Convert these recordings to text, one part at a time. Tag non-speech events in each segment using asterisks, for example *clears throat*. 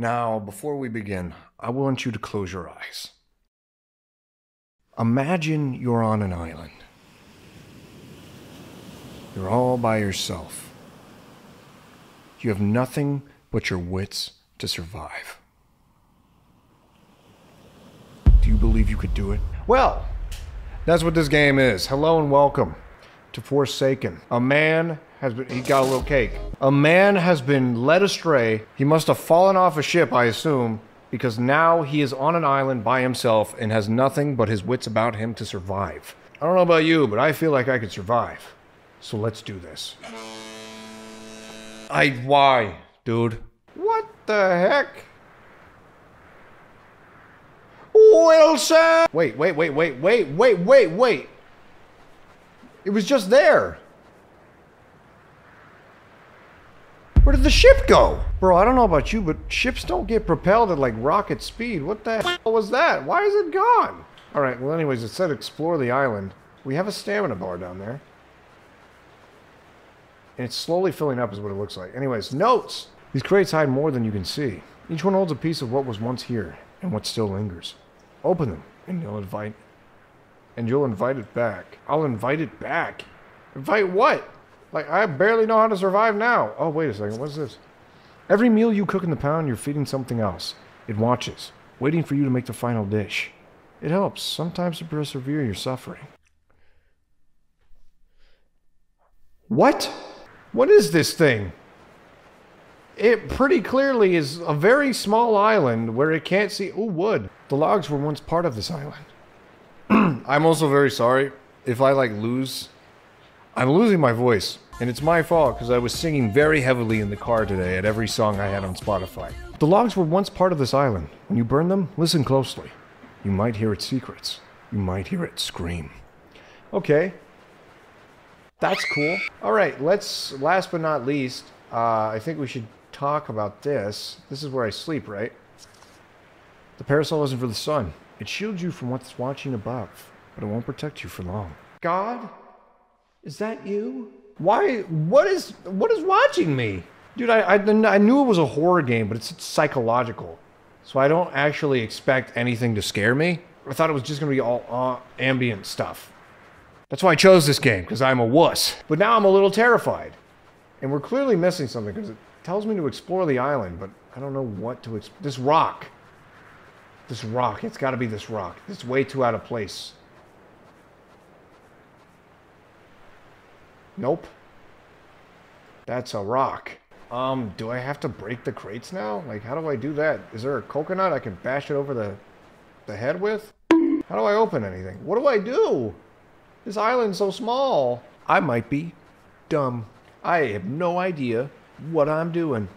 Now, before we begin, I want you to close your eyes. Imagine you're on an island. You're all by yourself. You have nothing but your wits to survive. Do you believe you could do it? Well, that's what this game is. Hello and welcome to Forsaken. A man has been, he got a little cake. A man has been led astray. He must have fallen off a ship, I assume, because now he is on an island by himself and has nothing but his wits about him to survive. I don't know about you, but I feel like I could survive. So let's do this. I, why, dude? What the heck? Wilson! Wait, wait, wait, wait, wait, wait, wait, wait. It was just there. Where did the ship go? Bro, I don't know about you, but ships don't get propelled at like rocket speed. What the hell was that? Why is it gone? All right, well anyways, it said explore the island. We have a stamina bar down there. And it's slowly filling up is what it looks like. Anyways, notes! These crates hide more than you can see. Each one holds a piece of what was once here and what still lingers. Open them and you'll invite and you'll invite it back. I'll invite it back. Invite what? Like I barely know how to survive now. Oh, wait a second. What's this? Every meal you cook in the pound, you're feeding something else. It watches, waiting for you to make the final dish. It helps sometimes to persevere your suffering. What? What is this thing? It pretty clearly is a very small island where it can't see. Oh, wood. The logs were once part of this island. *clears throat* I'm also very sorry if I like lose. I'm losing my voice, and it's my fault because I was singing very heavily in the car today at every song I had on Spotify. The logs were once part of this island. When you burn them, listen closely. You might hear its secrets. You might hear it scream. Okay. That's cool. All right, let's, last but not least, uh, I think we should talk about this. This is where I sleep, right? The parasol isn't for the sun. It shields you from what's watching above, but it won't protect you for long. God? Is that you? Why? What is, what is watching me? Dude, I, I, I knew it was a horror game, but it's psychological. So I don't actually expect anything to scare me. I thought it was just going to be all uh, ambient stuff. That's why I chose this game, because I'm a wuss. But now I'm a little terrified. And we're clearly missing something, because it tells me to explore the island, but I don't know what to. This rock. This rock. It's got to be this rock. It's way too out of place. Nope. That's a rock. Um, do I have to break the crates now? Like, how do I do that? Is there a coconut I can bash it over the, the head with? How do I open anything? What do I do? This island's so small. I might be dumb. I have no idea what I'm doing.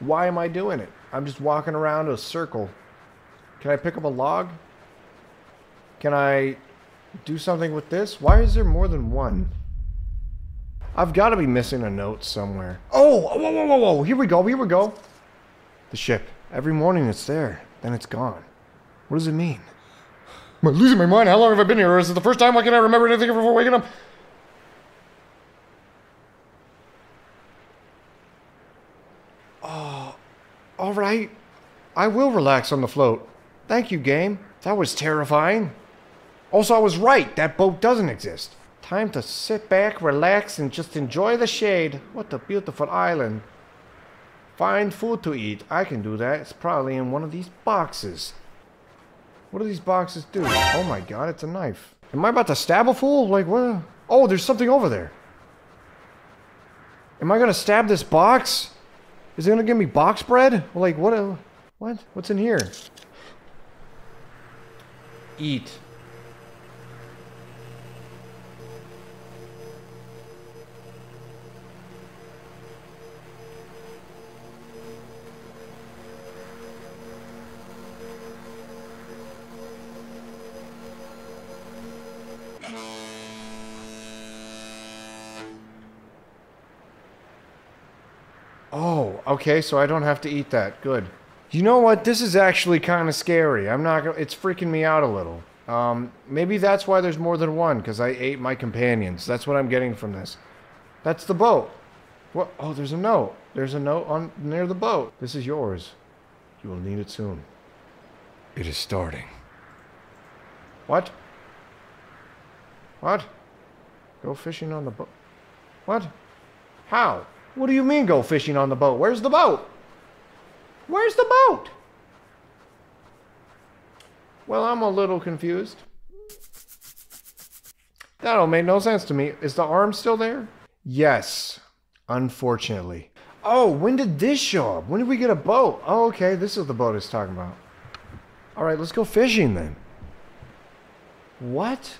Why am I doing it? I'm just walking around a circle. Can I pick up a log? Can I do something with this? Why is there more than one? I've got to be missing a note somewhere. Oh, whoa, whoa, whoa, whoa. Here we go, here we go. The ship. Every morning it's there, then it's gone. What does it mean? Am I losing my mind? How long have I been here? Or is it the first time? Why can't I remember anything before waking up? Oh, all right. I will relax on the float. Thank you, game. That was terrifying. Also, I was right. That boat doesn't exist. Time to sit back, relax, and just enjoy the shade. What a beautiful island. Find food to eat. I can do that. It's probably in one of these boxes. What do these boxes do? Oh my god, it's a knife. Am I about to stab a fool? Like, what? Oh, there's something over there. Am I gonna stab this box? Is it gonna give me box bread? Like, what? What? What's in here? Eat. Okay, so I don't have to eat that. Good. You know what? This is actually kind of scary. I'm not gonna... It's freaking me out a little. Um, maybe that's why there's more than one, because I ate my companions. That's what I'm getting from this. That's the boat. What? Oh, there's a note. There's a note on near the boat. This is yours. You will need it soon. It is starting. What? What? Go fishing on the boat? What? How? What do you mean go fishing on the boat? Where's the boat? Where's the boat? Well, I'm a little confused. That don't make no sense to me. Is the arm still there? Yes, unfortunately. Oh, when did this show up? When did we get a boat? Oh, okay, this is the boat it's talking about. All right, let's go fishing then. What?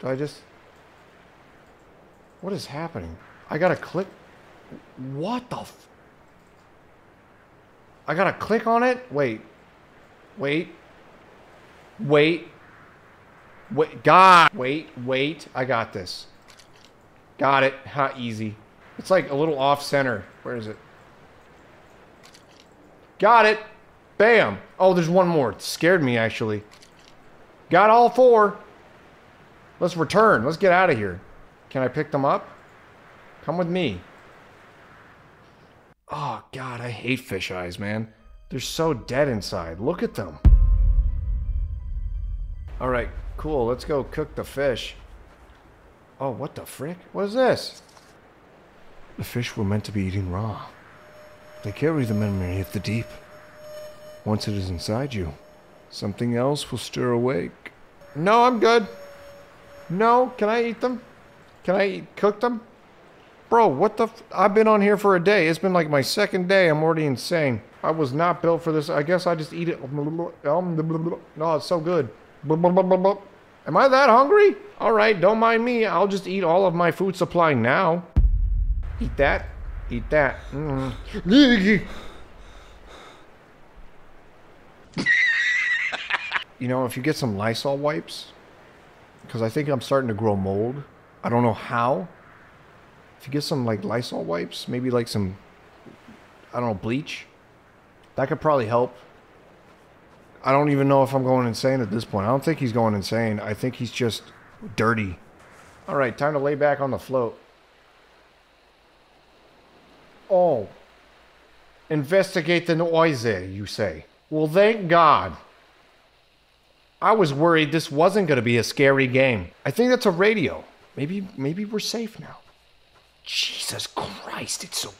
Do I just... What is happening? I gotta click... What the. I gotta click on it? Wait. Wait. Wait. Wait. God. Wait. Wait. I got this. Got it. How easy. It's like a little off center. Where is it? Got it. Bam. Oh, there's one more. It scared me, actually. Got all four. Let's return. Let's get out of here. Can I pick them up? Come with me. Oh, God, I hate fish eyes, man. They're so dead inside. Look at them. All right, cool. Let's go cook the fish. Oh, what the frick? What is this? The fish were meant to be eaten raw. They carry the memory of the deep. Once it is inside you, something else will stir awake. No, I'm good. No, can I eat them? Can I eat, cook them? Bro, what the I've been on here for a day. It's been like my second day. I'm already insane. I was not built for this. I guess I just eat it. No, it's so good. Am I that hungry? All right, don't mind me. I'll just eat all of my food supply now. Eat that. Eat that. Mm. *laughs* you know, if you get some Lysol wipes, because I think I'm starting to grow mold. I don't know how. Get some like Lysol wipes, maybe like some, I don't know, bleach, that could probably help. I don't even know if I'm going insane at this point. I don't think he's going insane. I think he's just dirty. All right, time to lay back on the float. Oh. Investigate the noise, you say. Well, thank God. I was worried this wasn't going to be a scary game. I think that's a radio. Maybe maybe we're safe now. Jesus Christ, it's so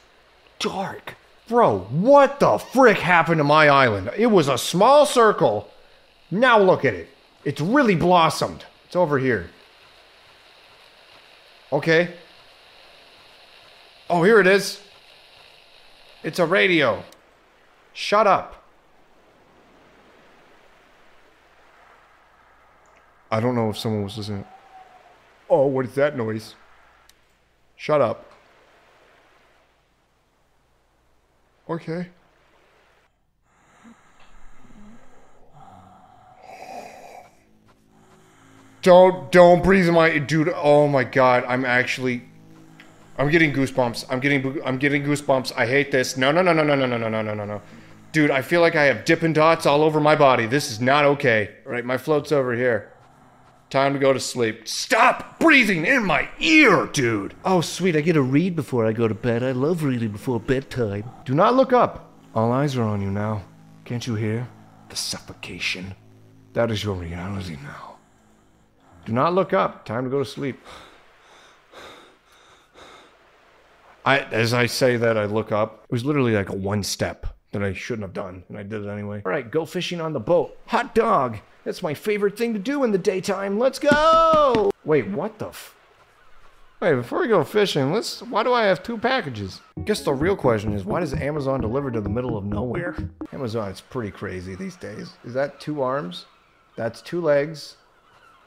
dark. Bro, what the frick happened to my island? It was a small circle. Now look at it. It's really blossomed. It's over here. Okay. Oh, here it is. It's a radio. Shut up. I don't know if someone was listening. Oh, what is that noise? Shut up. Okay. Don't don't breathe in my dude. Oh my god, I'm actually I'm getting goosebumps. I'm getting I'm getting goosebumps. I hate this. No, no, no, no, no, no, no, no, no, no, no. Dude, I feel like I have Dippin' Dots all over my body. This is not okay. Right, my float's over here. Time to go to sleep. Stop breathing in my ear, dude. Oh, sweet. I get to read before I go to bed. I love reading before bedtime. Do not look up. All eyes are on you now. Can't you hear? The suffocation. That is your reality now. Do not look up. Time to go to sleep. I, as I say that, I look up. It was literally like a one step that I shouldn't have done, and I did it anyway. All right, go fishing on the boat. Hot dog. That's my favorite thing to do in the daytime. Let's go! Wait, what the. Wait, before we go fishing, let's... Why do I have two packages? Guess the real question is, why does Amazon deliver to the middle of nowhere? Amazon is pretty crazy these days. Is that two arms? That's two legs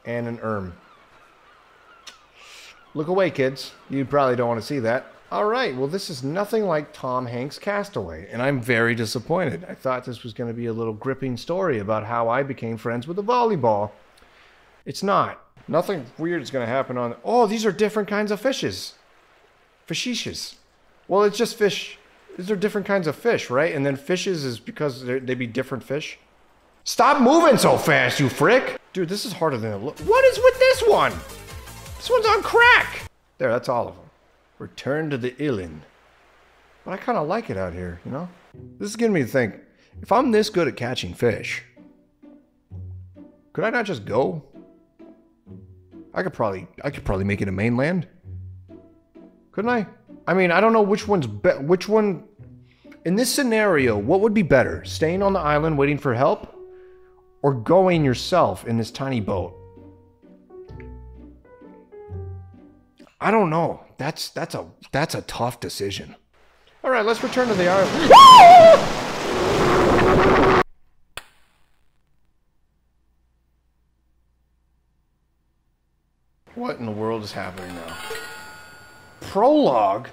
and an arm. Look away, kids. You probably don't want to see that. All right, well, this is nothing like Tom Hanks' Castaway, and I'm very disappointed. I thought this was going to be a little gripping story about how I became friends with a volleyball. It's not. Nothing weird is going to happen on. Oh, these are different kinds of fishes. Fishes. Well, it's just fish. These are different kinds of fish, right? And then fishes is because they'd be different fish. Stop moving so fast, you frick! Dude, this is harder than it looks. What is with this one? This one's on crack! There, that's all of them. Return to the island. But I kind of like it out here, you know? This is getting me to think if I'm this good at catching fish, could I not just go? I could probably I could probably make it a mainland. Couldn't I? I mean, I don't know which one's be- which one in this scenario, what would be better? Staying on the island waiting for help or going yourself in this tiny boat? I don't know. That's that's a that's a tough decision. All right, let's return to the island. What in the world is happening now? Prologue?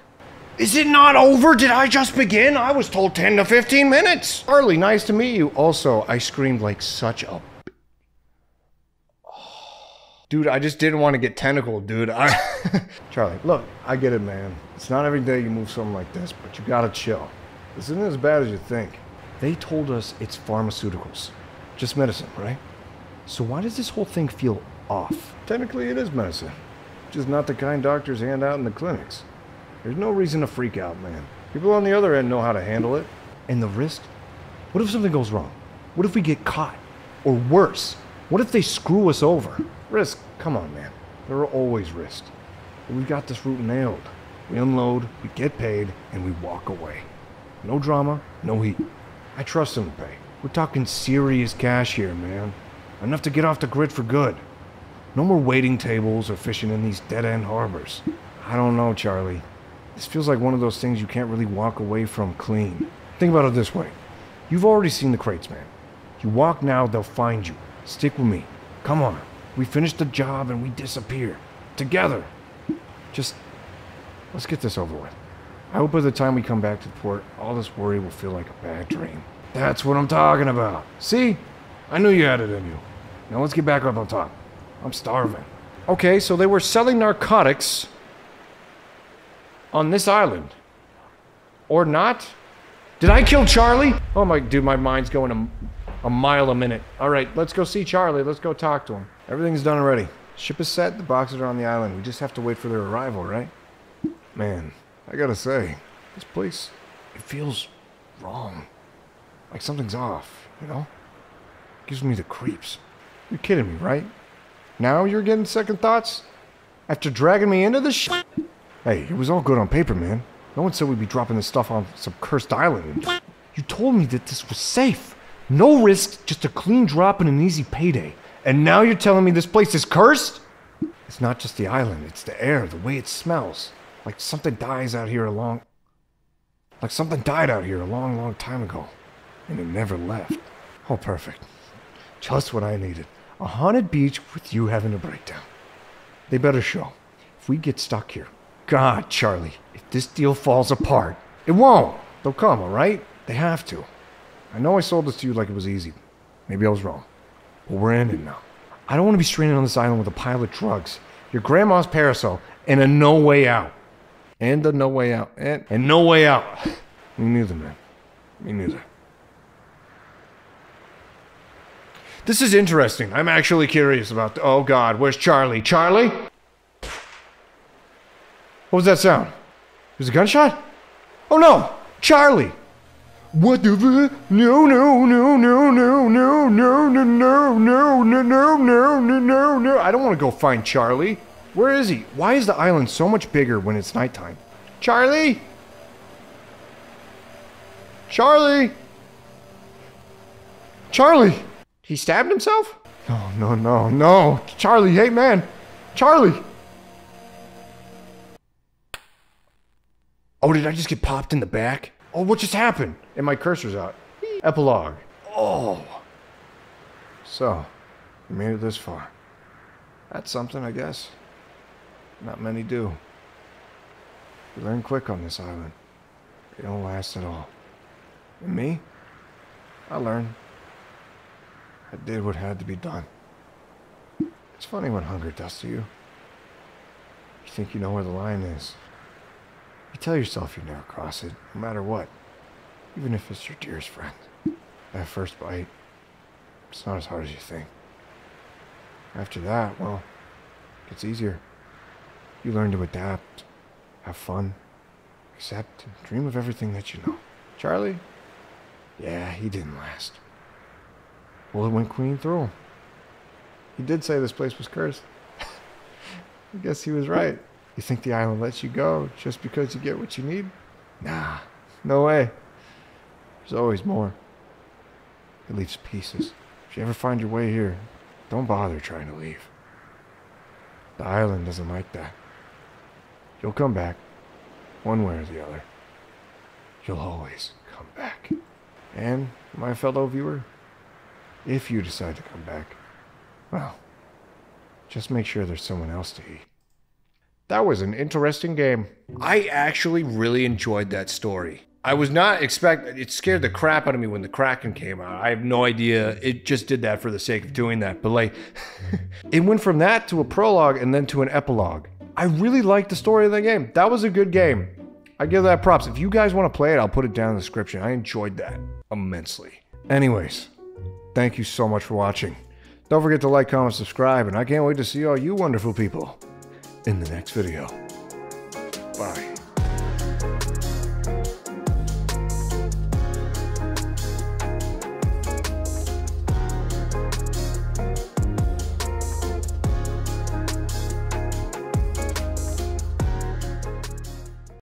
Is it not over? Did I just begin? I was told 10 to 15 minutes. Charlie, nice to meet you. Also, I screamed like such a. Dude, I just didn't want to get tentacled, dude. I *laughs* Charlie, look, I get it, man. It's not every day you move something like this, but you gotta chill. This isn't as bad as you think. They told us it's pharmaceuticals. Just medicine, right? So why does this whole thing feel off? Technically, it is medicine. Just not the kind doctors hand out in the clinics. There's no reason to freak out, man. People on the other end know how to handle it. And the risk? What if something goes wrong? What if we get caught? Or worse, what if they screw us over? Risk? Come on, man. There are always risks. But we've got this route nailed. We unload, we get paid, and we walk away. No drama, no heat. I trust them to pay. We're talking serious cash here, man. Enough to get off the grid for good. No more waiting tables or fishing in these dead end harbors. I don't know, Charlie. This feels like one of those things you can't really walk away from clean. Think about it this way you've already seen the crates, man. You walk now, they'll find you. Stick with me. Come on. We finish the job and we disappear. Together. Just let's get this over with. I hope by the time we come back to the port, all this worry will feel like a bad dream. That's what I'm talking about. See? I knew you had it in you. Now let's get back up on top. I'm starving. Okay, so they were selling narcotics on this island. Or not? Did I kill Charlie? Oh my, dude, my mind's going a, a mile a minute. All right, let's go see Charlie. Let's go talk to him. Everything's done already. Ship is set. The boxes are on the island. We just have to wait for their arrival, right? Man, I gotta say, this place, it feels wrong. Like something's off, you know? Gives me the creeps. You're kidding me, right? Now you're getting second thoughts? After dragging me into this shit? Hey, it was all good on paper, man. No one said we'd be dropping this stuff on some cursed island. You told me that this was safe. No risk, just a clean drop and an easy payday. And now you're telling me this place is cursed? It's not just the island, it's the air, the way it smells. Like something dies out here a long. Like something died out here a long, long time ago. And it never left. Oh, perfect. Just what I needed. A haunted beach with you having a breakdown. They better show. If we get stuck here, God, Charlie, if this deal falls apart, it won't. They'll come, all right? They have to. I know I sold this to you like it was easy. Maybe I was wrong. But we're in it now. I don't want to be stranded on this island with a pile of drugs, your grandma's parasol, and a no way out. And a no way out. And, and no way out. Me neither, man. Me neither. This is interesting. I'm actually curious about. The, oh God, where's Charlie? Charlie? What was that sound? It was a gunshot? Oh no, Charlie! What the fuck? No, no, no, no, no, no, no, no, no, no, no, no, no, no, no, no. I don't want to go find Charlie. Where is he? Why is the island so much bigger when it's nighttime? Charlie? Charlie? Charlie? He stabbed himself? No, no, no, no. Charlie, hey man. Charlie. Oh, did I just get popped in the back? Oh, what just happened? And my cursor's out. Epilogue. Oh. So, we made it this far. That's something, I guess. Not many do. You learn quick on this island. They don't last at all. And me? I learned. I did what had to be done. It's funny what hunger does to you. You think you know where the line is. You tell yourself you never cross it, no matter what. Even if it's your dearest friend. That first bite, it's not as hard as you think. After that, well, it gets easier. You learn to adapt, have fun, accept, and dream of everything that you know. Charlie, Yeah, he didn't last. Well, it went clean through. He did say this place was cursed. *laughs* I guess he was right. You think the island lets you go just because you get what you need? Nah, no way. There's always more. It leaves pieces. If you ever find your way here, don't bother trying to leave. The island doesn't like that. You'll come back, one way or the other. You'll always come back. And, my fellow viewer, if you decide to come back, well, just make sure there's someone else to eat. That was an interesting game. I actually really enjoyed that story. I was not expect it scared the crap out of me when the Kraken came out. I have no idea. It just did that for the sake of doing that. But like *laughs* it went from that to a prologue and then to an epilogue. I really liked the story of the game. That was a good game. I give that props. If you guys want to play it, I'll put it down in the description. I enjoyed that immensely. Anyways, thank you so much for watching. Don't forget to like, comment, subscribe, and I can't wait to see all you wonderful people in the next video.